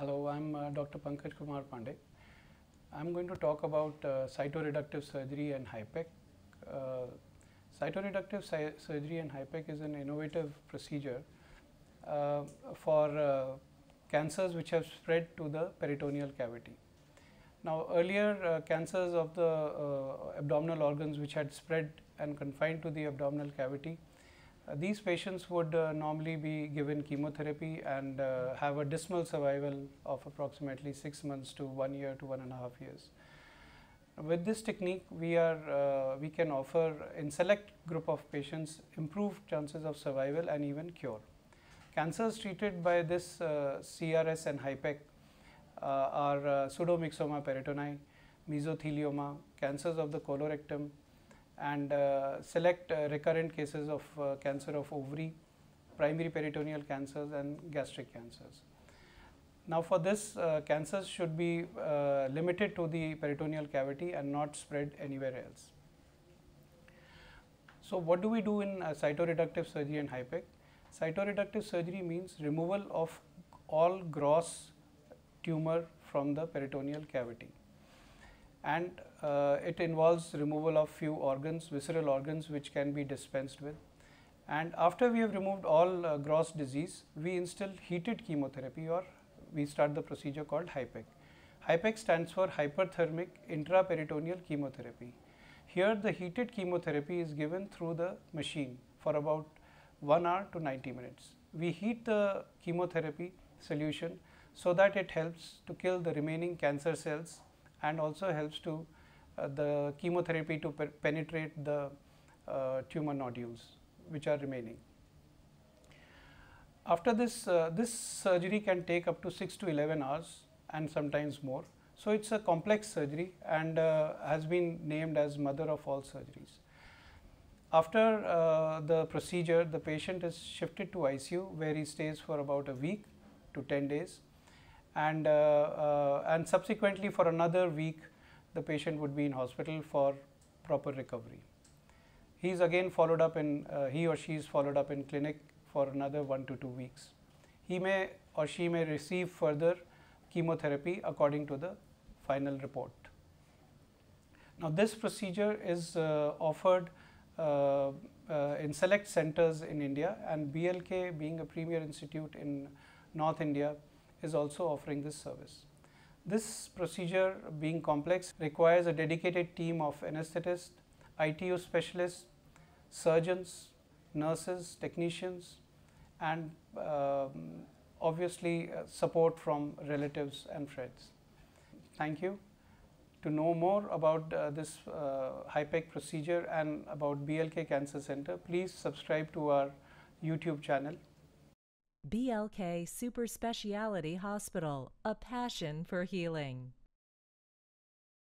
Hello, I'm uh, Dr. Pankaj Kumar Pande. I'm going to talk about uh, cytoreductive surgery and HIPEC. Uh, cytoreductive surgery and HIPEC is an innovative procedure uh, for uh, cancers which have spread to the peritoneal cavity. Now, earlier uh, cancers of the abdominal organs which had spread and confined to the abdominal cavity these patients would uh, normally be given chemotherapy and uh, have a dismal survival of approximately 6 months to 1 year to one and a half years. With this technique, we are we can offer in select group of patients improved chances of survival and even cure. Cancers treated by this CRS and HIPEC are pseudomyxoma peritonei, mesothelioma, cancers of the colorectum, and uh, select uh, recurrent cases of uh, cancer of ovary, primary peritoneal cancers and gastric cancers. Now for this cancers should be limited to the peritoneal cavity and not spread anywhere else. So what do we do in cytoreductive surgery and HIPEC? Cytoreductive surgery means removal of all gross tumor from the peritoneal cavity and uh, it involves removal of few organs, visceral organs which can be dispensed with. And after we have removed all uh, gross disease, we instill heated chemotherapy or we start the procedure called HIPEC. HIPEC stands for hyperthermic intraperitoneal chemotherapy. Here the heated chemotherapy is given through the machine for about 1 hour to 90 minutes. We heat the chemotherapy solution so that it helps to kill the remaining cancer cells and also helps to uh, the chemotherapy to pe penetrate the uh, tumor nodules which are remaining. After this, uh, this surgery can take up to 6 to 11 hours and sometimes more. So, it is a complex surgery and uh, has been named as mother of all surgeries. After uh, the procedure, the patient is shifted to ICU where he stays for about a week to 10 days and, uh, uh, and subsequently for another week the patient would be in hospital for proper recovery. He is again followed up in, uh, he or she is followed up in clinic for another 1 to 2 weeks. He may or she may receive further chemotherapy according to the final report. Now, this procedure is uh, offered uh, uh, in select centers in India and BLK being a premier institute in North India is also offering this service. This procedure being complex requires a dedicated team of anesthetists, ITU specialists, surgeons, nurses, technicians and um, obviously uh, support from relatives and friends. Thank you. To know more about uh, this uh, HIPEC procedure and about BLK Cancer Center, please subscribe to our YouTube channel. BLK Super Speciality Hospital, a passion for healing.